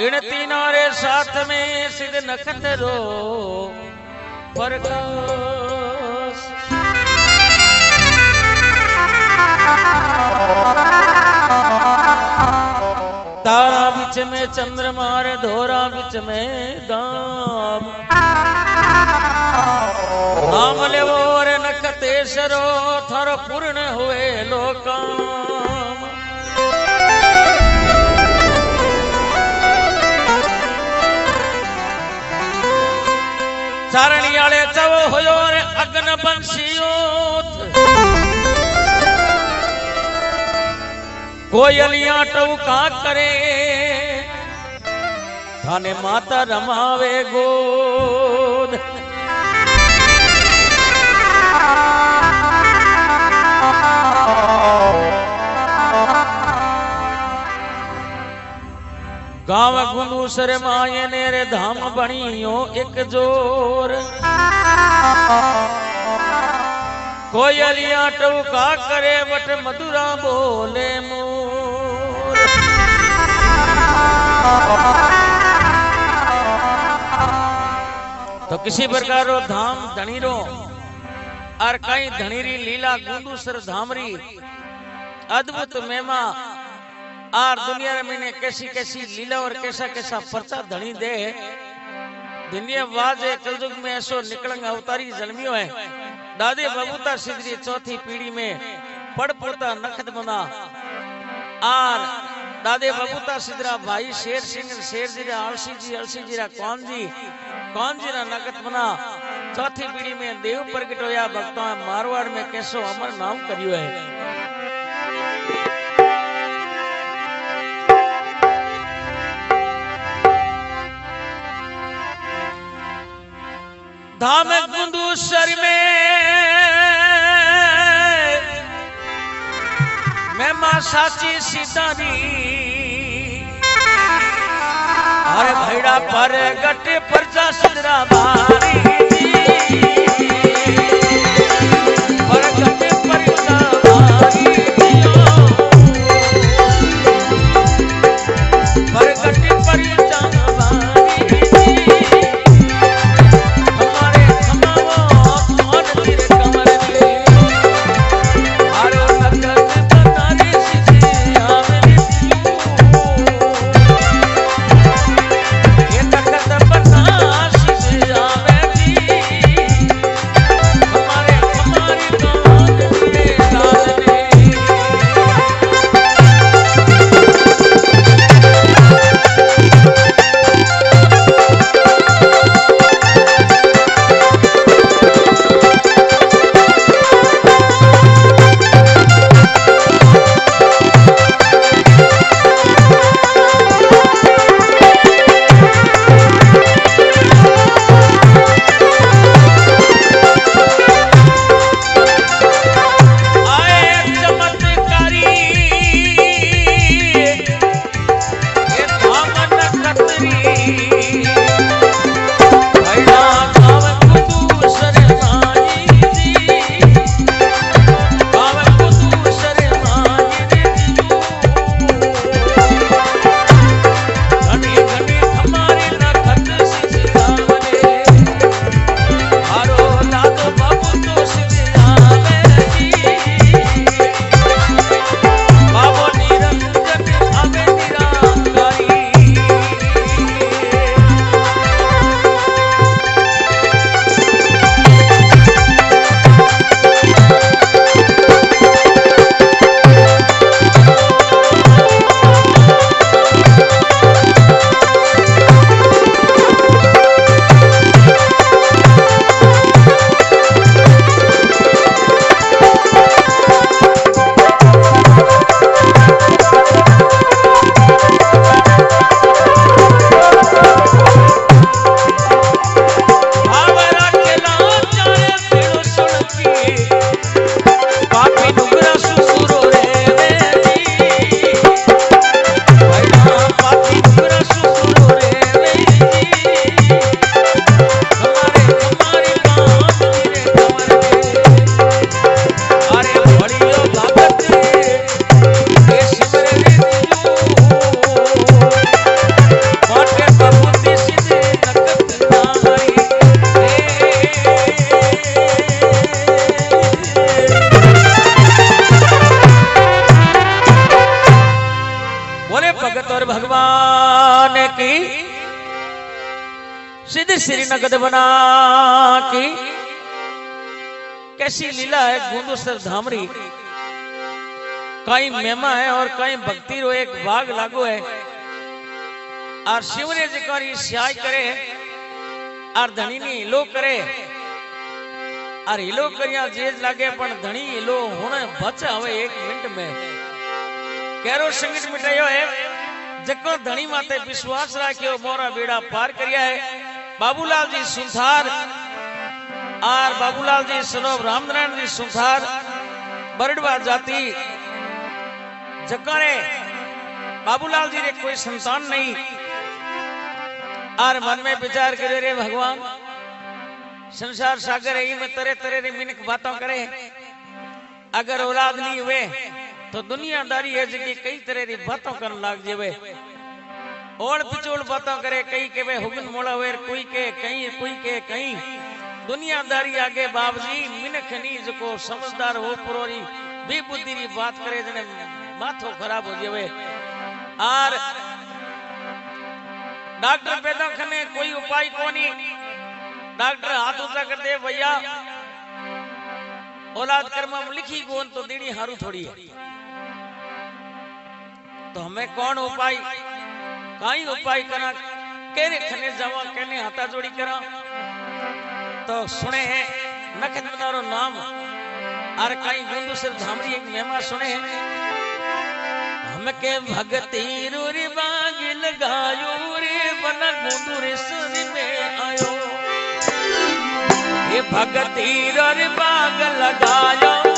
इन तीनों रे साथ में सिद्ध नखतरो प्रकाश। तारा बीच में चंद्रमा रे, धोरा बीच में दाम। नाम लेवो रे नखतेश्वरो थारो पूर्ण हुए लोकाम। चारणी वाले चवो हुयो अग्न बंशी कोयलिया टवका करे थाने माता रमावे गोद। Oh गाँव गुंदूसर मायने रे धाम बणियो एक ज़ोर। कोयलिया टवका करे बट मधुरा बोले मोर। तो किसी प्रकार रो धाम धनीरो और कई धनीरी लीला गुंदूसर धामरी। अद्भुत मेमा और दुनिया में मैंने कैसी कैसी लीला और कैसा कैसा पर्चा धनी दे। दुनिया वाजे कलयुग में ऐसो निकलंग अवतारी जन्मियो है। दादे बबूता सिद्धरी चौथी पीढ़ी में पड़ पोता नखत बना और दादे बबूता सिद्धरा भाई शेर सिंह, शेर जीरा आलसी जी अलसी जीरा कौन जी? कौन जी ना नगत बना चौथी पीढ़ी में देव प्रगट होया, भक्तों मारवाड़ में कैसो अमर नाम करियो है। धाम गुंदूसर में मैं माँ साची सीतारी अरे भैरा पर गटे जा सुंदरा बारी। भगवान की सिद्ध श्री नगद बना की कैसी लीला है गुंदुसर धामरी कई मेमा है और कई भक्ति रो, एक भाग लागो है। और शिव ने जिकारी स्याय करे, और धनी ने हिलो करे, और हिलो करिया जेज लागे, पण धनी हिलो हुने बचा हवे एक मिनट में। केरो संगीत मिटायो है जको धनी माते विश्वास राख्यो मोरा बेड़ा पार करिया है बाबूलाल जी सुथार और बाबूलाल जी सनोब रामनारायण जी सुथार बरडवा जाति जकारे बाबूलाल जी ने कोई संतान नहीं और मन में विचार करे रे भगवान संसार सागर है में तरह तरह री मिनक बातों करे अगर औलाद नहीं हुए तो दुनियादारी है जी कई तरह री बातों करने लग जेवे। और पिछोड़ बातों करे, कई के वे हुगन मोड़ा हुए, कोई के कहीं, कोई के कहीं। दुनियादारी आगे बाबजी, मिनख नहीं जो समझदार हो, पुरोरी भी बुद्धि री बात करे, जने माथो खराब हो जावे। और डॉक्टर पैदा करने कोई उपाय कोनी। डॉक्टर हाथ ऊँचा कर दे, भैया। औलाद कर्म लिखी गोन तो दीनी हारू थोड़ी है। तो हमें कौन उपाय? काई उपाय करा? केरे खने जावा, केने हाथा जोड़ी करा? तो सुने हैं नखत बनारो नाम और कई गुंदू सिर धामरी एक मेहमा सुने हैं। हमके भगती रूरी बाग लगायो रे, बना सुर में आयो। ये भगती रूरी बाग लगायो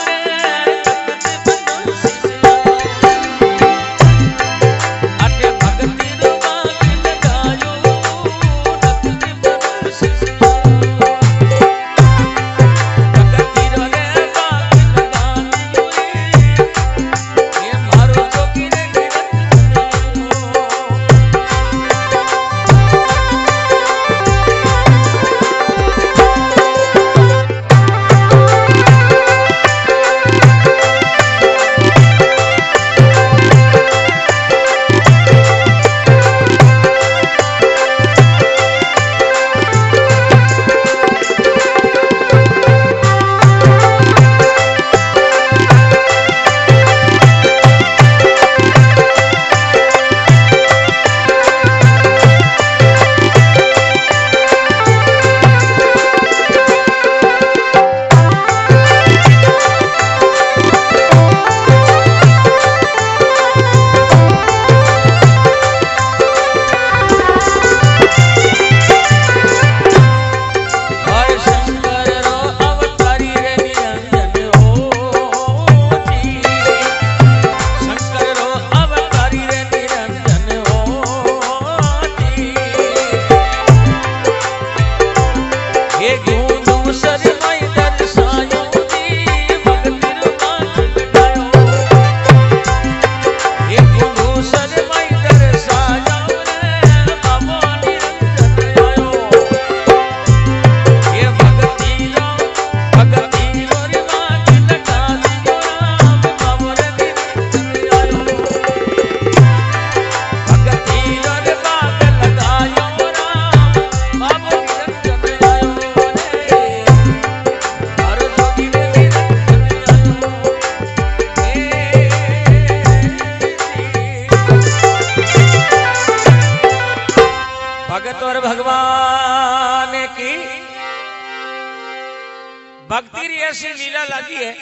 लीला लगी है।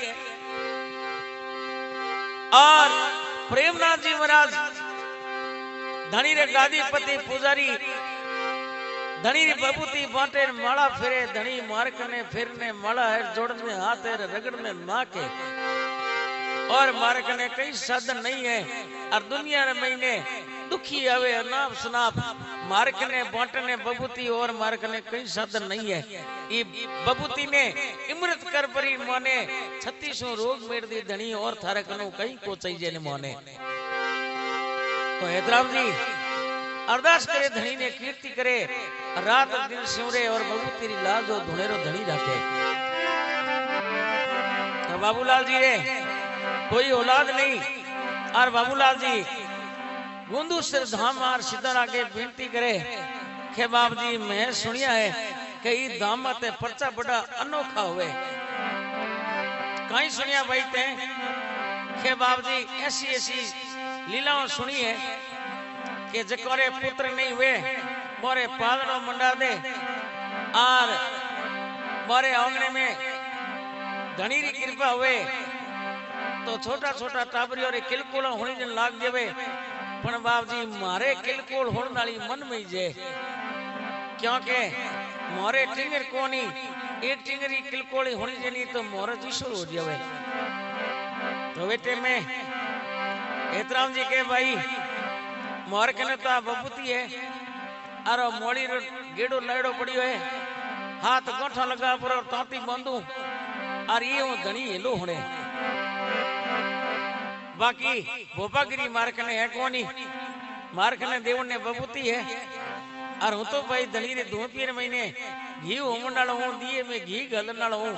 और प्रेमनाथ जी महाराज धनी रे गादीपति पुजारी धनी री बबूती बांटे माला फिरे, धनी मार्ग ने फिरने माला है, जोड़ने हाथ है, रगड़ने नाके और मार्ग ने कई साधन नहीं है, और दुनिया रे महीने दुखी आवे, अनाप शनाप। मार्ग ने बांटने बबूती और मार्ग ने कई साधन नहीं है। ये बबूती ने इमृत कर परी माने, छत्तीसों रोग मेर दी धनी और थारे कनो कई को चाहिए ने माने। तो हैदराम जी, अरदास करे, धनी ने कीर्ति करे, रात दिन सिमरे और बबूती री लाल जो धुनेरो धनी रखे। तो बाबूलाल जी रे, कोई औलाद नहीं। और बाबूलाल जी गुंदू सिर धाम आर सीधा आगे बेनती करे, के बाप जी मैं सुनिया है कि ई धाम ते परचा बड़ा अनोखा हुए कहीं सुनिया भाई ते, के बाप जी ऐसी ऐसी लीलाओं सुनी है कि जकोरे पुत्र नहीं हुए मोरे पालनो मंडा दे और मोरे आंगने में धनी री कृपा हुए तो छोटा छोटा टाबरियों रे किलकुल होने जन लाग देवे पण बाप जी मारे किलकुल होने वाली मन में जे क्योंकि मोरे टिंगर कोनी एक टिंगरी किलकोली होनी जनी तो मोर जीशो हो जावे तो बेटे में एतराम जी के भाई मोर कने तो आ बबूती है अरे मोड़ी रो गेड़ो लड़ो पड़ियो है हाथ गोठा लगा पर तांती बांधू और ये वो धनी हेलो होने बाकी भोपागिरी मार्कने है कोनी? मार्कने देवन ने बबूती है। और हूँ तो भाई धनी रे दो तीन महीने, घी होमण नाल हूँ, दिए में घी गलन नाल हूँ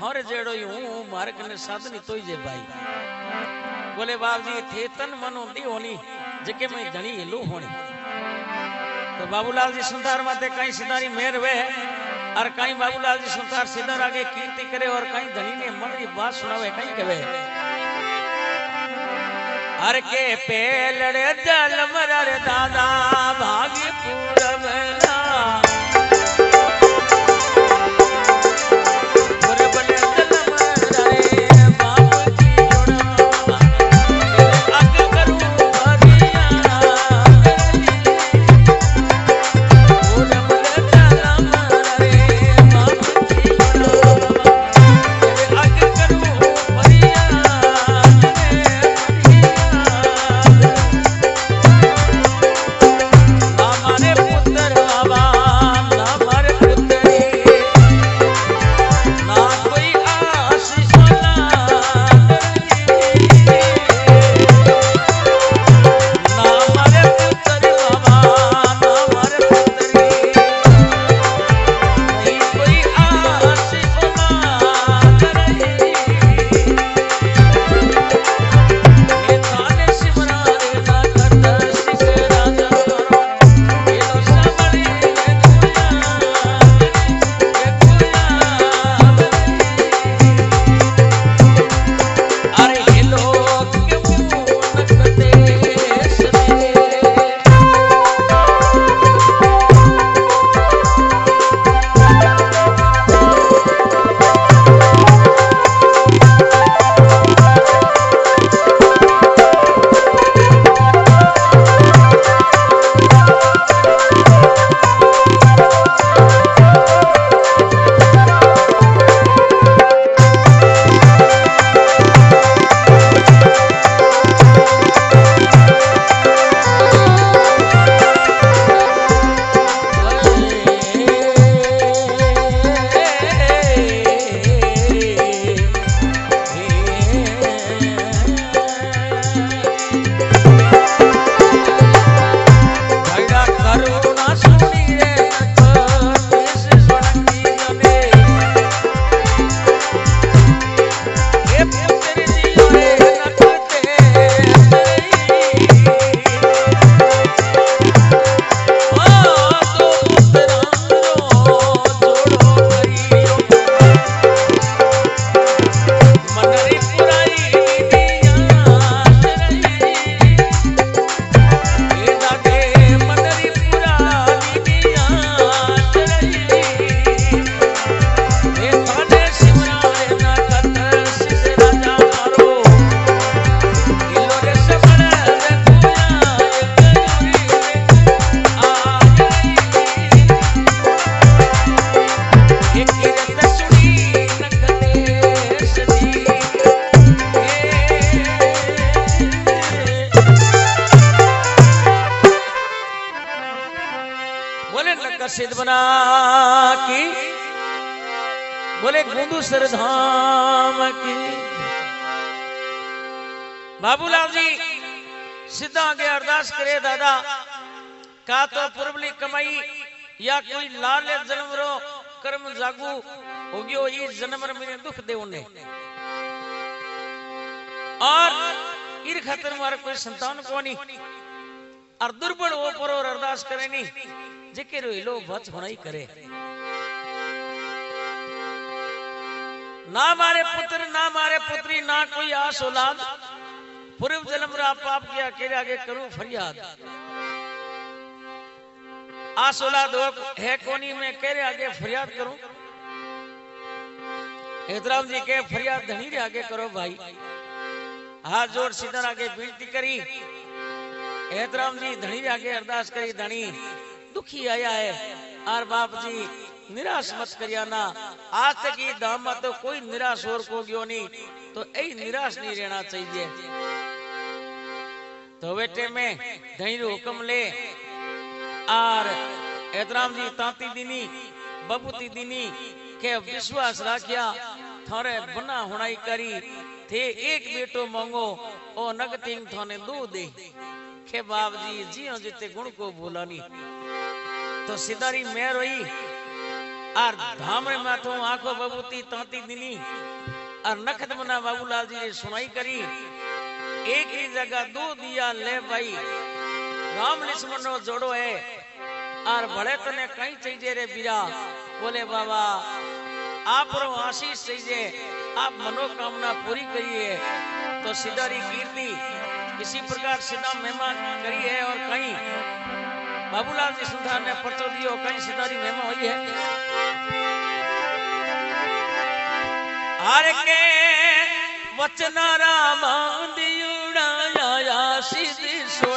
थोरे जेड़ो ही हूँ हूँ मार्कने साधनी तोई जे भाई। बोले, बाप जी थे तन मन होंदी होनी, जेके में धनी हेलो होनी। तो बाबूलाल जी सुंदर माते कहीं सिधारी मेहर वे और कहीं बाबूलाल जी सुंदर सिधर आगे कीर्ति करे, और कहीं धनी ने मन की बात सुनावे कहीं कहे। हर के पेलड़ जल मरर दादा। सीधा आगे अरदास करे, दादा। का तो पुरबली कमाई या कोई लाल जन्म रो कर्म जागू, हो गयो ई जन्म मेरे दुख दे उन्हें। और ईर खातर मारे कोई संतान को नहीं और दुर्बल वो पर और अरदास करे नी, जेके रो वच होना ही करे। ना मारे पुत्र, ना मारे पुत्री, ना कोई आस औलाद। पूर्व जन्म रा पाप किया के आगे करूँ फरियाद। आस औलाद है कोनी, में केरे आगे फरियाद करूँ। हेतराम जी के फरियाद धनी रे आगे करो भाई। हाथ जोड़ सीधर आगे विनती करी। हेतराम जी धनी रे आगे अरदास करी, धनी। दुखी आया है आर बाप जी निराश मत करिया ना। आज तक ये धाम में तो कोई निराश और को गयो नहीं तो यही निराश नहीं रहना चाहिए। तो बेटे में धनी हुक्म ले। आर हेतराम जी तांती दिनी, बबूती दिनी, के विश्वास राख्या, थारे बना होनाई करी, थे एक बेटो मांगो, ओ नगतिंग थाने दो दे। के बाप जी जियो जिते गुण को भूलानी तो सिदारी मेर हुई और धामरे माथो आँखों बबूती तांती दिनी और नखत मना बाबूलाल जी ने सुनाई करी एक ही जगह दो दिया ले भाई। राम लक्ष्मण जोड़ो है। और भले तने कई चाहिए रे बीरा। बोले, बाबा, आप रो आशीष चाहिए आप मनोकामना पूरी करिए। तो सिदारी कीर्ति इसी प्रकार सीधा मेहमान करी है और कहीं बाबूलाल जी सुधार ने पर्चो दियो, कहीं सिदारी मेहमान हुई है। हर के वचन राम दियुड़ा सिद्धि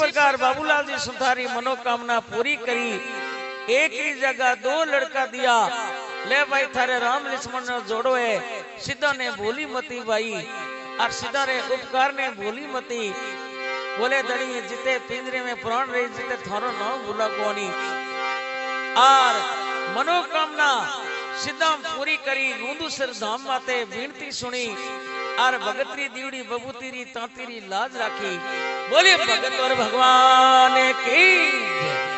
बाबूलाल जी सुधारी मनोकामना पूरी करी। एक ही जगह दो लड़का दिया। ले भाई, थारे राम लक्ष्मण जोड़ो है। सीधा ने बोली मती भाई। और सीधा रे उपकार ने बोली मती। बोले, दड़ी, जिते पिंजरे में प्राण रही, जिते थारो नाम भूला कोनी। और मनोकामना सिद्धम पूरी करी। गुंदुसर धाम माते विनती सुनी और भगतरी दीवड़ी, बबूतीरी, तांतीरी लाज राखी। बोले भगत और भगवान की जय।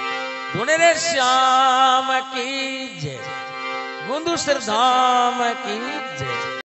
रे श्याम की जय। गुंदू श्रधाम की जय।